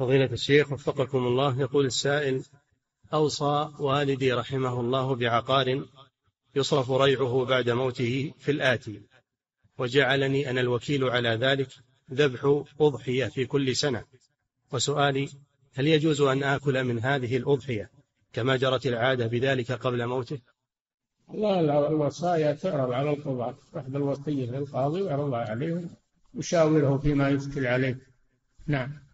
فضيلة الشيخ وفقكم الله يقول السائل أوصى والدي رحمه الله بعقار يصرف ريعه بعد موته في الآتي وجعلني أنا الوكيل على ذلك ذبح أضحية في كل سنة. وسؤالي هل يجوز أن آكل من هذه الأضحية كما جرت العادة بذلك قبل موته؟ الله الوصايا تعرض على القضاة أخذ الوصية للقاضي ويعرضها عليهم يشاوره فيما يشكل عليه. نعم.